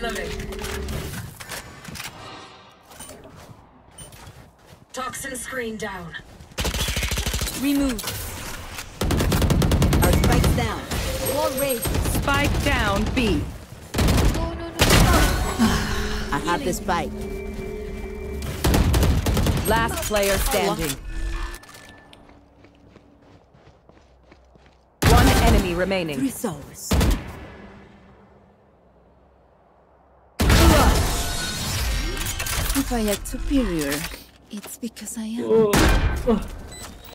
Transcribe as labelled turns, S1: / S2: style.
S1: Reloading. Toxin screen down.
S2: Remove.
S3: Our spike's down.
S2: Wall raised.
S4: Spike down B.
S5: No, no, no.
S3: I have the spike.
S4: Last player standing. One enemy remaining.
S3: Three
S2: If I act superior, it's because I am.
S6: Oh, oh.